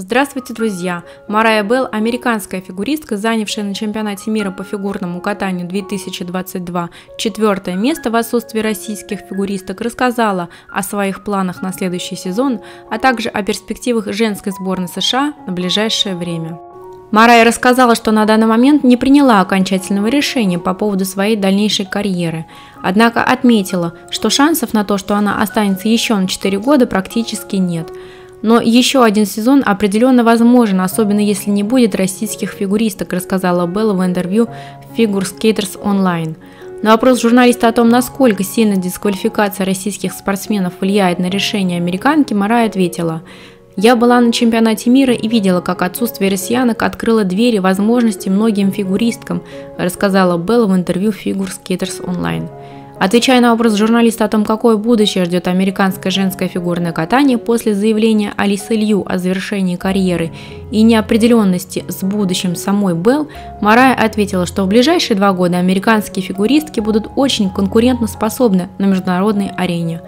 Здравствуйте, друзья! Марая Белл, американская фигуристка, занявшая на чемпионате мира по фигурному катанию 2022 четвертое место в отсутствии российских фигуристок, рассказала о своих планах на следующий сезон, а также о перспективах женской сборной США на ближайшее время. Марая рассказала, что на данный момент не приняла окончательного решения по поводу своей дальнейшей карьеры, однако отметила, что шансов на то, что она останется еще на 4 года, практически нет – но еще один сезон определенно возможен, особенно если не будет российских фигуристок, рассказала Белла в интервью Figure Skaters Online. На вопрос журналиста о том, насколько сильно дисквалификация российских спортсменов влияет на решение американки, Марая ответила – я была на чемпионате мира и видела, как отсутствие россиянок открыло двери возможностей многим фигуристкам, рассказала Белла в интервью Figure Skaters Online. Отвечая на вопрос журналиста о том, какое будущее ждет американское женское фигурное катание после заявления Алисы Лью о завершении карьеры и неопределенности с будущим самой Белл, Марая ответила, что в ближайшие два года американские фигуристки будут очень конкурентоспособны на международной арене.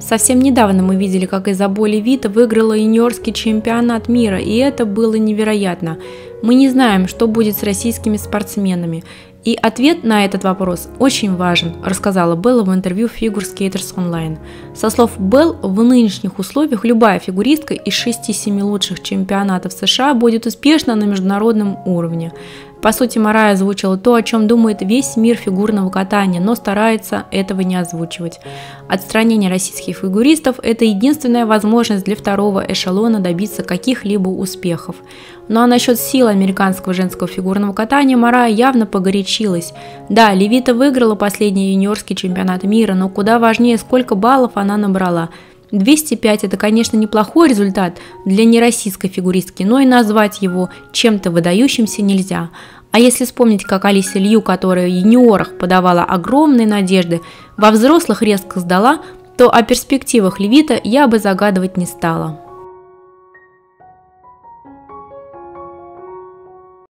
Совсем недавно мы видели, как Изаболи Вита выиграла юниорский чемпионат мира, и это было невероятно. Мы не знаем, что будет с российскими спортсменами. И ответ на этот вопрос очень важен, рассказала Белла в интервью Figure Skaters Online. Со слов Белл, в нынешних условиях любая фигуристка из 6-7 лучших чемпионатов США будет успешна на международном уровне. По сути, Марая озвучила то, о чем думает весь мир фигурного катания, но старается этого не озвучивать. Отстранение российских фигуристов – это единственная возможность для второго эшелона добиться каких-либо успехов. Ну а насчет сил американского женского фигурного катания Марая явно погорячилась. Да, Левита выиграла последний юниорский чемпионат мира, но куда важнее, сколько баллов она набрала – 205 – это, конечно, неплохой результат для нероссийской фигуристки, но и назвать его чем-то выдающимся нельзя. А если вспомнить, как Алиса Лью, которая в юниорах подавала огромные надежды, во взрослых резко сдала, то о перспективах Левита я бы загадывать не стала.